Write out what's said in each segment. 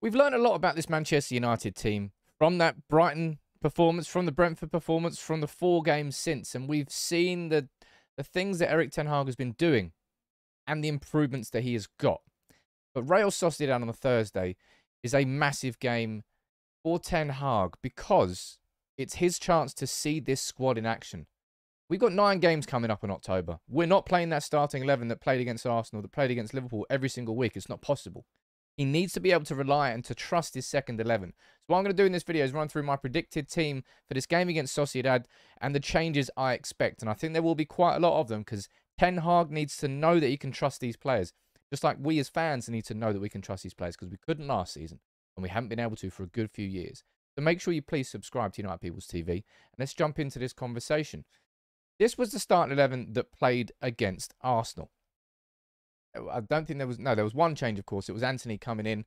We've learned a lot about this Manchester United team from that Brighton performance, from the Brentford performance, from the four games since, and we've seen the the things that Erik Ten Hag has been doing and the improvements that he has got. But Real Sociedad on the Thursday is a massive game for Ten Hag because it's his chance to see this squad in action. We've got nine games coming up in October. We're not playing that starting 11 that played against Arsenal, that played against Liverpool every single week. It's not possible. He needs to be able to rely and to trust his second 11. So what I'm going to do in this video is run through my predicted team for this game against Sociedad and the changes I expect. And I think there will be quite a lot of them because Ten Hag needs to know that he can trust these players. Just like we as fans need to know that we can trust these players because we couldn't last season and we haven't been able to for a good few years. So make sure you please subscribe to United People's TV and let's jump into this conversation. This was the starting 11 that played against Arsenal. I don't think there was no. There was one change, of course. It was Antony coming in,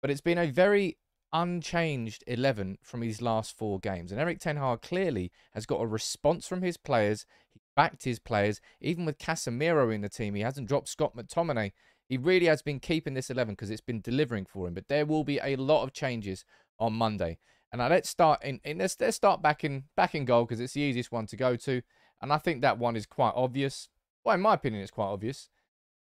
but it's been a very unchanged 11 from his last four games. And Erik Ten Hag clearly has got a response from his players. He backed his players. Even with Casemiro in the team, he hasn't dropped Scott McTominay. He really has been keeping this 11 because it's been delivering for him. But there will be a lot of changes on Monday. And now let's start in, in let's, let's start back in back in goal because it's the easiest one to go to. And I think that one is quite obvious. Well, in my opinion, it's quite obvious.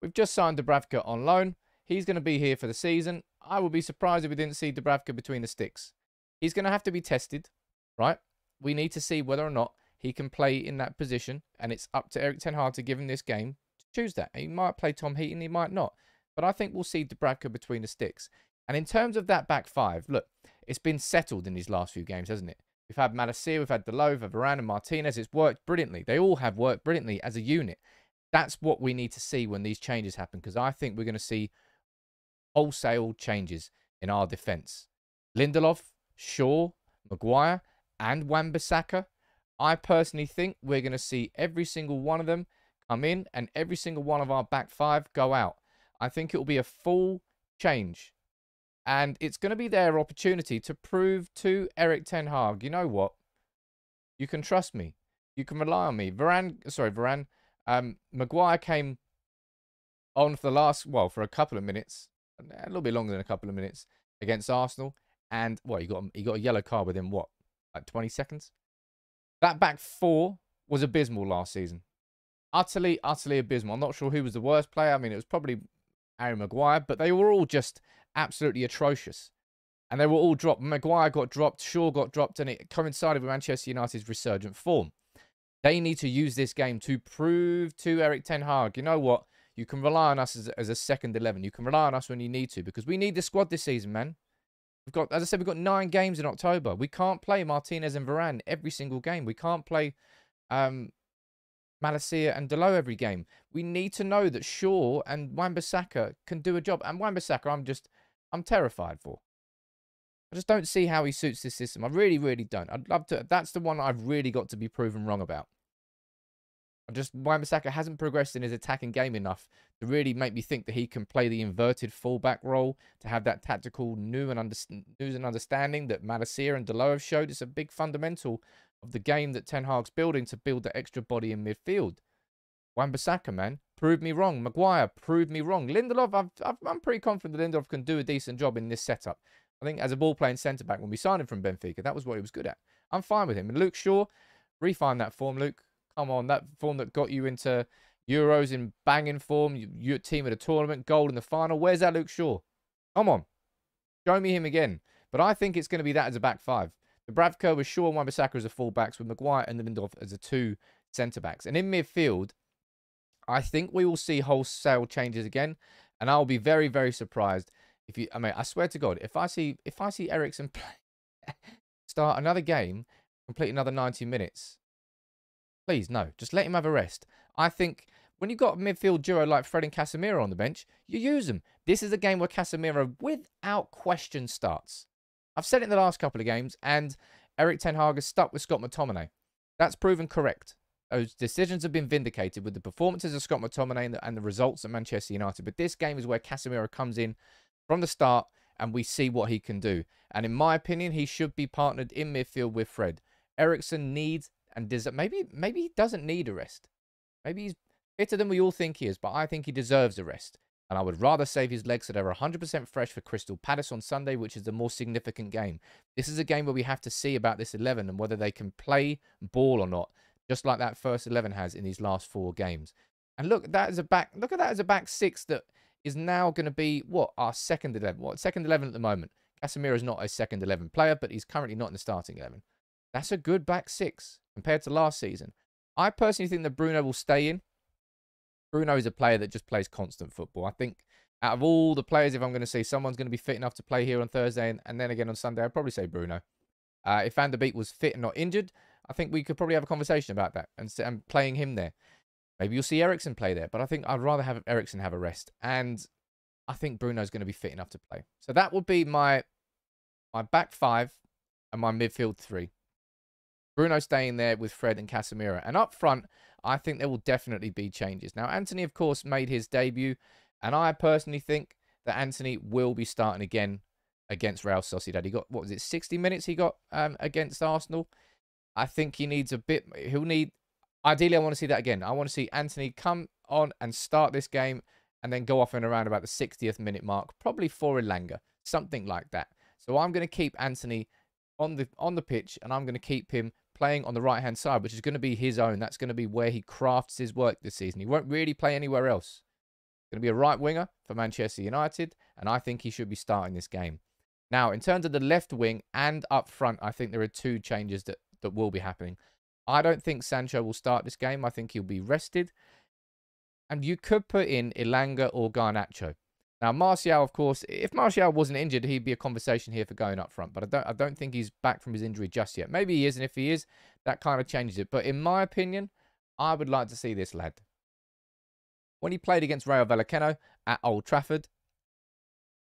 We've just signed Dubravka on loan. He's going to be here for the season. I would be surprised if we didn't see Dubravka between the sticks. He's going to have to be tested, right? We need to see whether or not he can play in that position, and it's up to Erik Ten Hag to give him this game to choose that. He might play Tom Heaton, he might not. But I think we'll see Dubravka between the sticks. And in terms of that back five, look, it's been settled in these last few games, hasn't it? We've had Malacia, we've had Dalot, we've Varane and Martinez. It's worked brilliantly. They all have worked brilliantly as a unit. That's what we need to see when these changes happen because I think we're going to see wholesale changes in our defence. Lindelof, Shaw, Maguire, and Wan-Bissaka. I personally think we're going to see every single one of them come in and every single one of our back five go out. I think it will be a full change. And it's going to be their opportunity to prove to Erik Ten Hag, you know what? You can trust me. You can rely on me. Varane, sorry, Varane, um, Maguire came on for the last, well, for a couple of minutes, a little bit longer than a couple of minutes against Arsenal. And, well, he got, he got a yellow card within what, like 20 seconds? That back four was abysmal last season. Utterly, utterly abysmal. I'm not sure who was the worst player. I mean, it was probably Harry Maguire, but they were all just absolutely atrocious. And they were all dropped. Maguire got dropped, Shaw got dropped, and it coincided with Manchester United's resurgent form. They need to use this game to prove to Erik Ten Hag, you know what? You can rely on us as, as a second 11. You can rely on us when you need to because we need the squad this season, man. We've got, as I said, we've got nine games in October. We can't play Martinez and Varane every single game. We can't play um, and Dalot every game. We need to know that Shaw and Wan-Bissaka can do a job. And Wan-Bissaka, I'm just, I'm terrified for. I just don't see how he suits this system. I really, really don't. I'd love to. That's the one I've really got to be proven wrong about. Just Wan-Bissaka hasn't progressed in his attacking game enough to really make me think that he can play the inverted fullback role, to have that tactical new and under, news and understanding that Malacia and Dalot have showed. It's a big fundamental of the game that Ten Hag's building to build the extra body in midfield. Wan-Bissaka, man, proved me wrong. Maguire, proved me wrong. Lindelof, I've, i am pretty confident that Lindelof can do a decent job in this setup. I think as a ball playing centre back, when we signed him from Benfica, that was what he was good at. I'm fine with him. And Luke Shaw, refine that form, Luke. Come on, that form that got you into Euros in banging form, your team at a tournament, gold in the final. Where's that Luke Shaw? Come on. Show me him again. But I think it's going to be that as a back five. Dubravka with Shaw and Wan-Bissaka as a fullbacks, with Maguire and Lindelof as a two centre backs. And in midfield, I think we will see wholesale changes again. And I'll be very, very surprised if you. I mean, I swear to God, if I see if I see Eriksen play, start another game, complete another 90 minutes, Please, no. Just let him have a rest. I think when you've got a midfield duo like Fred and Casemiro on the bench, you use them. This is a game where Casemiro, without question, starts. I've said it in the last couple of games, and Erik Ten Hag is stuck with Scott McTominay. That's proven correct. Those decisions have been vindicated with the performances of Scott McTominay and the, and the results at Manchester United. But this game is where Casemiro comes in from the start and we see what he can do. And in my opinion, he should be partnered in midfield with Fred. Eriksen needs and does maybe maybe he doesn't need a rest. Maybe he's fitter than we all think he is, but I think he deserves a rest. And I would rather save his legs so they're 100% fresh for Crystal Palace on Sunday, which is the more significant game. This is a game where we have to see about this 11 and whether they can play ball or not, just like that first 11 has in these last four games. And look, that is a back. Look at that as a back six that is now going to be what our second 11. What second 11 at the moment? Casemiro is not a second 11 player, but he's currently not in the starting 11. That's a good back six compared to last season. I personally think that Bruno will stay in. Bruno is a player that just plays constant football. I think out of all the players, if I'm going to see someone's going to be fit enough to play here on Thursday and, and then again on Sunday, I'd probably say Bruno. Uh, if Van der Beek was fit and not injured, I think we could probably have a conversation about that and, and playing him there. Maybe you'll see Eriksen play there, but I think I'd rather have Eriksen have a rest. And I think Bruno's going to be fit enough to play. So that would be my my back five and my midfield three. Bruno staying there with Fred and Casemiro. And up front, I think there will definitely be changes. Now, Antony, of course, made his debut. And I personally think that Antony will be starting again against Real Sociedad. He got, what was it, 60 minutes he got um, against Arsenal. I think he needs a bit, he'll need, ideally, I want to see that again. I want to see Antony come on and start this game and then go off and around about the 60th minute mark, probably for Elanga, something like that. So I'm going to keep Antony on the on the pitch and I'm going to keep him playing on the right hand side, which is going to be his own. That's going to be where he crafts his work this season. He won't really play anywhere else. Going to be a right winger for Manchester United, and I think he should be starting this game. Now, in terms of the left wing and up front, I think there are two changes that, that will be happening. I don't think Sancho will start this game. I think he'll be rested. And you could put in Elanga or Garnacho. Now, Martial, of course, if Martial wasn't injured, he'd be a conversation here for going up front. But I don't, I don't think he's back from his injury just yet. Maybe he is, and if he is, that kind of changes it. But in my opinion, I would like to see this lad. When he played against Rayo Vallecano at Old Trafford,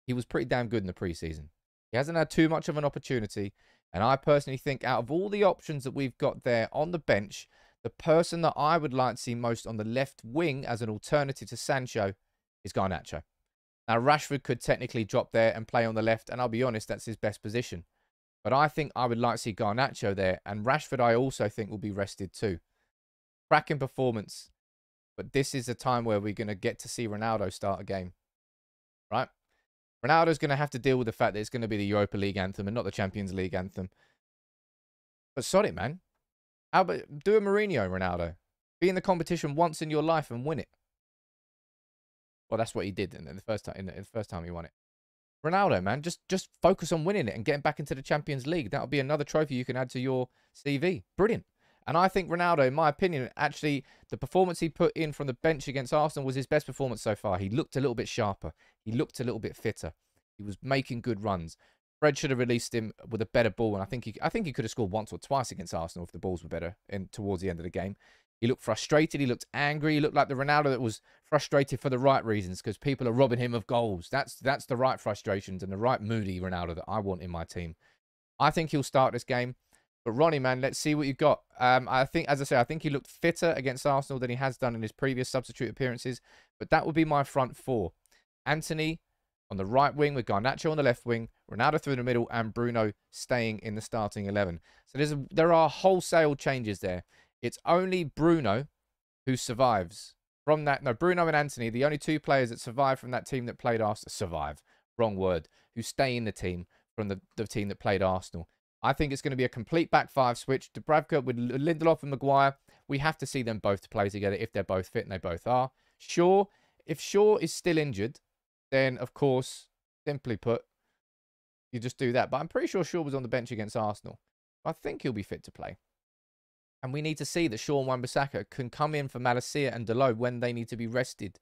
he was pretty damn good in the preseason. He hasn't had too much of an opportunity. And I personally think out of all the options that we've got there on the bench, the person that I would like to see most on the left wing as an alternative to Sancho is Garnacho. Now, Rashford could technically drop there and play on the left, and I'll be honest, that's his best position. But I think I would like to see Garnacho there, and Rashford I also think will be rested too. Cracking performance. But this is a time where we're going to get to see Ronaldo start a game. Right? Ronaldo's going to have to deal with the fact that it's going to be the Europa League anthem and not the Champions League anthem. But sod it, man. Albert, do a Mourinho, Ronaldo? Be in the competition once in your life and win it. Well, that's what he did in the first time. In the first time he won it. Ronaldo, man, just just focus on winning it and getting back into the Champions League. That'll be another trophy you can add to your CV. Brilliant. And I think Ronaldo, in my opinion, actually the performance he put in from the bench against Arsenal was his best performance so far. He looked a little bit sharper. He looked a little bit fitter. He was making good runs. Fred should have released him with a better ball, and I think he, I think he could have scored once or twice against Arsenal if the balls were better in towards the end of the game. He looked frustrated. He looked angry. He looked like the Ronaldo that was frustrated for the right reasons because people are robbing him of goals. That's that's the right frustrations and the right moody Ronaldo that I want in my team. I think he'll start this game. But Ronnie, man, let's see what you've got. Um, I think, as I say, I think he looked fitter against Arsenal than he has done in his previous substitute appearances. But that would be my front four: Antony on the right wing with Garnacho on the left wing, Ronaldo through the middle, and Bruno staying in the starting eleven. So there's a, there are wholesale changes there. It's only Bruno who survives from that. No, Bruno and Antony, the only two players that survive from that team that played Arsenal. Survive, wrong word. Who stay in the team from the, the team that played Arsenal. I think it's going to be a complete back five switch. Dubravka with Lindelof and Maguire. We have to see them both play together if they're both fit, and they both are. Shaw, if Shaw is still injured, then of course, simply put, you just do that. But I'm pretty sure Shaw was on the bench against Arsenal. I think he'll be fit to play. And we need to see that and Wan-Bissaka can come in for Malacia and Dalot when they need to be rested.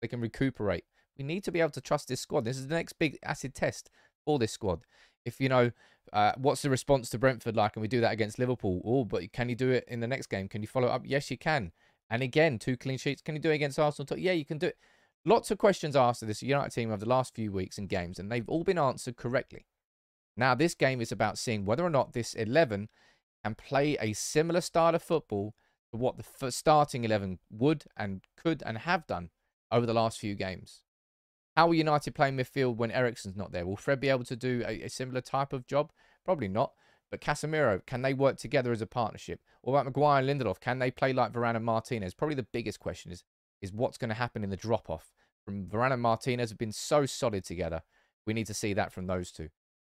They can recuperate. We need to be able to trust this squad. This is the next big acid test for this squad. If, you know, uh, what's the response to Brentford like? And we do that against Liverpool. Oh, but can you do it in the next game? Can you follow up? Yes, you can. And again, two clean sheets. Can you do it against Arsenal? Yeah, you can do it. Lots of questions asked of this United team over the last few weeks and games, and they've all been answered correctly. Now, this game is about seeing whether or not this 11 and play a similar style of football to what the starting 11 would and could and have done over the last few games. How will United play midfield when Eriksen's not there? Will Fred be able to do a, a, similar type of job? Probably not. But Casemiro, can they work together as a partnership? What about Maguire and Lindelof? Can they play like Varane and Martinez? Probably the biggest question is, is what's going to happen in the drop-off from Varane and Martinez have been so solid together. We need to see that from those two.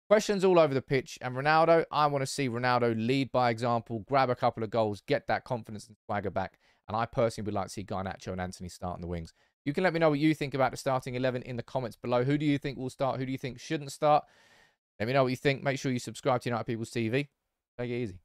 Questions all over the pitch. And Ronaldo, I want to see Ronaldo lead by example, grab a couple of goals, get that confidence and swagger back. And I personally would like to see Garnacho and Antony start in the wings. You can let me know what you think about the starting 11 in the comments below. Who do you think will start? Who do you think shouldn't start? Let me know what you think. Make sure you subscribe to United People's TV. Take it easy.